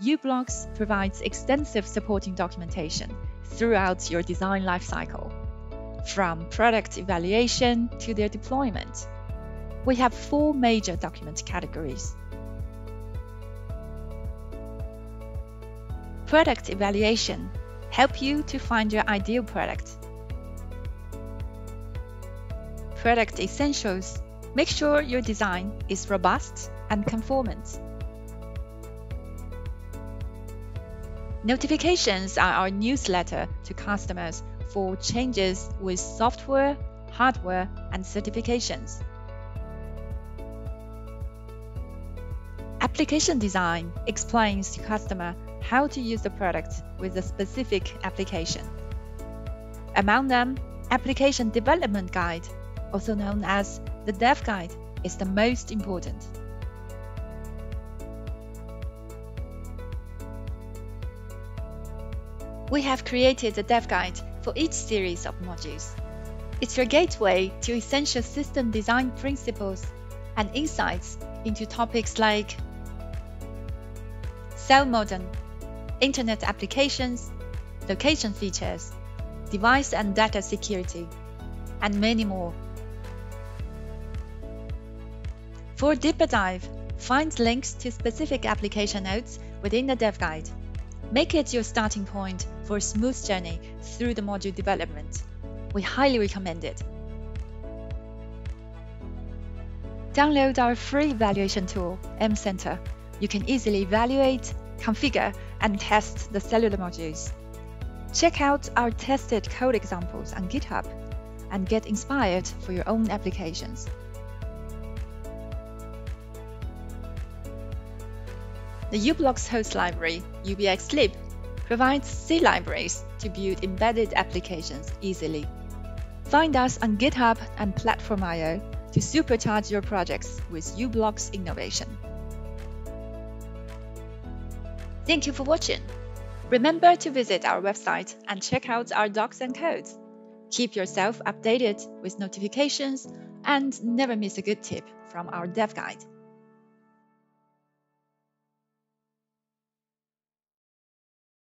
u-blox provides extensive supporting documentation throughout your design lifecycle, from product evaluation to their deployment. We have four major document categories. Product evaluation help you to find your ideal product. Product essentials make sure your design is robust and conformant. Notifications are our newsletter to customers for changes with software, hardware, and certifications. Application design explains to customer how to use the product with a specific application. Among them, Application Development Guide, also known as the Dev Guide, is the most important. We have created a Dev Guide for each series of modules. It's your gateway to essential system design principles and insights into topics like cell modem, internet applications, location features, device and data security, and many more. For a deeper dive, find links to specific application notes within the Dev Guide. Make it your starting point for a smooth journey through the module development. We highly recommend it. Download our free evaluation tool, mCenter. You can easily evaluate, configure, and test the cellular modules. Check out our tested code examples on GitHub and get inspired for your own applications. The u-blox host library, UBXlib, provides C libraries to build embedded applications easily. Find us on GitHub and Platform.io to supercharge your projects with u-blox innovation. Thank you for watching. Remember to visit our website and check out our docs and codes. Keep yourself updated with notifications and never miss a good tip from our dev guide.